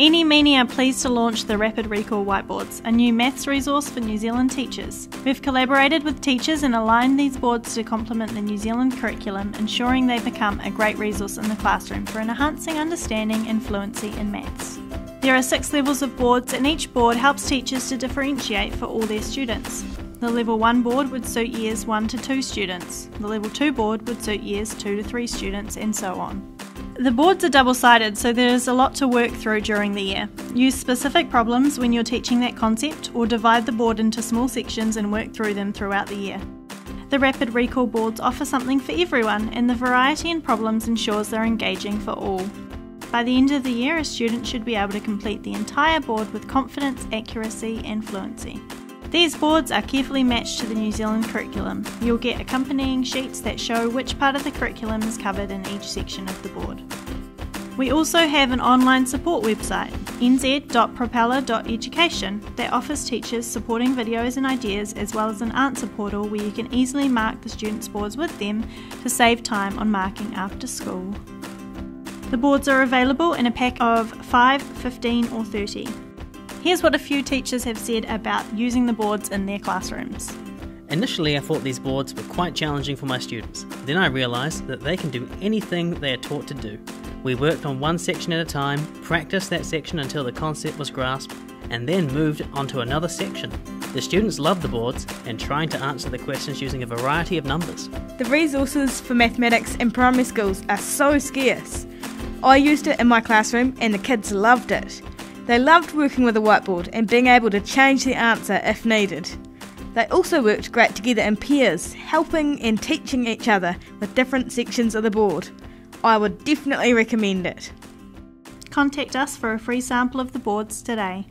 Eeny Meeny are pleased to launch the Rapid Recall Whiteboards, a new maths resource for New Zealand teachers. We've collaborated with teachers and aligned these boards to complement the New Zealand curriculum, ensuring they become a great resource in the classroom for enhancing understanding and fluency in maths. There are six levels of boards, and each board helps teachers to differentiate for all their students. The level 1 board would suit years 1 to 2 students, the level 2 board would suit years 2 to 3 students, and so on. The boards are double sided, so there's a lot to work through during the year. Use specific problems when you're teaching that concept, or divide the board into small sections and work through them throughout the year. The Rapid Recall boards offer something for everyone, and the variety in problems ensures they're engaging for all. By the end of the year, a student should be able to complete the entire board with confidence, accuracy, and fluency. These boards are carefully matched to the New Zealand curriculum. You'll get accompanying sheets that show which part of the curriculum is covered in each section of the board. We also have an online support website, nz.propeller.education, that offers teachers supporting videos and ideas as well as an answer portal where you can easily mark the students' boards with them to save time on marking after school. The boards are available in a pack of 5, 15 or 30. Here's what a few teachers have said about using the boards in their classrooms. Initially, I thought these boards were quite challenging for my students. Then I realised that they can do anything they are taught to do. We worked on one section at a time, practiced that section until the concept was grasped, and then moved on to another section. The students loved the boards and trying to answer the questions using a variety of numbers. The resources for mathematics in primary schools are so scarce. I used it in my classroom and the kids loved it. They loved working with a whiteboard and being able to change the answer if needed. They also worked great together in pairs, helping and teaching each other with different sections of the board. I would definitely recommend it. Contact us for a free sample of the boards today.